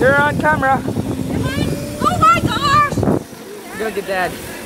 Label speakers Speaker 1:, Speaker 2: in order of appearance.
Speaker 1: You're on camera.
Speaker 2: Oh my gosh!
Speaker 1: Look get dad.